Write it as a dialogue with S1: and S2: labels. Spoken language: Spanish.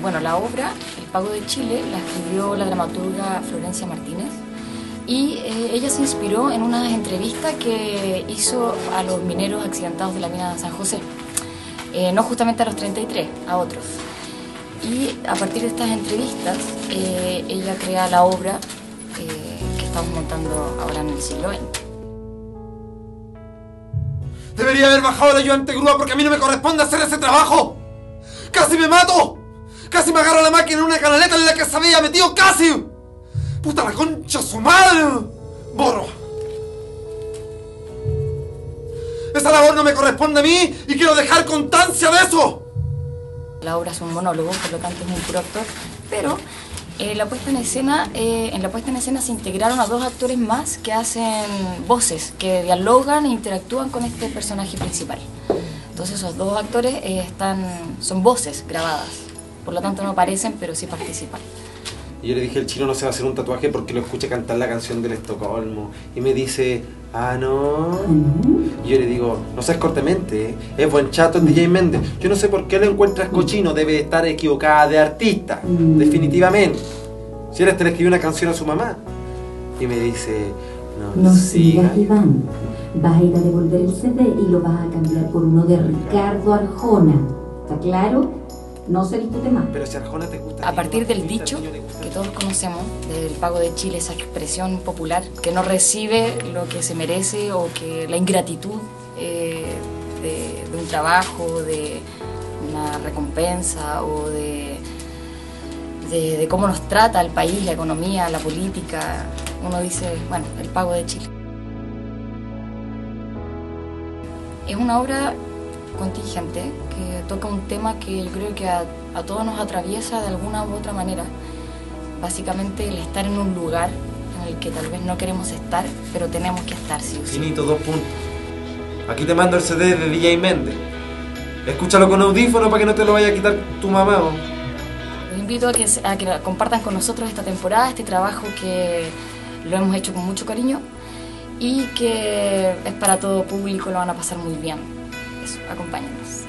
S1: bueno, la obra, El Pago de Chile, la escribió la dramaturga Florencia Martínez y eh, ella se inspiró en una entrevista que hizo a los mineros accidentados de la mina de San José. Eh, no justamente a los 33, a otros. Y a partir de estas entrevistas, eh, ella crea la obra que estamos montando ahora en el siglo XX.
S2: Debería haber bajado la ayudante grúa porque a mí no me corresponde hacer ese trabajo. ¡Casi me mato! ¡Casi me agarro la máquina en una canaleta en la que se había metido casi! ¡Puta la concha su madre! ¡Borro! Esa labor no me corresponde a mí y quiero dejar constancia de eso.
S1: La obra es un monólogo, por lo tanto es un puro actor, pero eh, la puesta en escena, eh, en la puesta en escena se integraron a dos actores más que hacen voces, que dialogan e interactúan con este personaje principal. Entonces esos dos actores eh, están, son voces grabadas, por lo tanto no aparecen, pero sí participan.
S2: Y yo le dije, el chino no se va a hacer un tatuaje porque lo escucha cantar la canción del Estocolmo. Y me dice, ah, no. Y yo le digo, no seas cortemente, es buen chato el DJ Méndez. Yo no sé por qué lo encuentras cochino, debe estar equivocada de artista, mm. definitivamente. Si eres te le escribió una canción a su mamá. Y me dice,
S3: no, no sigas, Iván. Vas a ir a devolver el CD y lo vas a cambiar por uno de Ricardo Arjona. ¿Está claro? No se discute más.
S2: Pero si Arjona te gusta.
S1: A partir del dicho que todos conocemos, del pago de Chile, esa expresión popular que no recibe lo que se merece o que la ingratitud eh, de, un trabajo, de una recompensa o de, de, cómo nos trata el país, la economía, la política, uno dice, bueno, el pago de Chile. Es una obra contingente que toca un tema que yo creo que a, todos nos atraviesa de alguna u otra manera. Básicamente el estar en un lugar en el que tal vez no queremos estar, pero tenemos que estar, sí o sí.
S2: Finito, dos puntos. Aquí te mando el CD de DJ Méndez. Escúchalo con audífono para que no te lo vaya a quitar tu mamá.
S1: Los invito a que, a que compartan con nosotros esta temporada, este trabajo que lo hemos hecho con mucho cariño y que es para todo público, lo van a pasar muy bien. Eso, acompáñanos.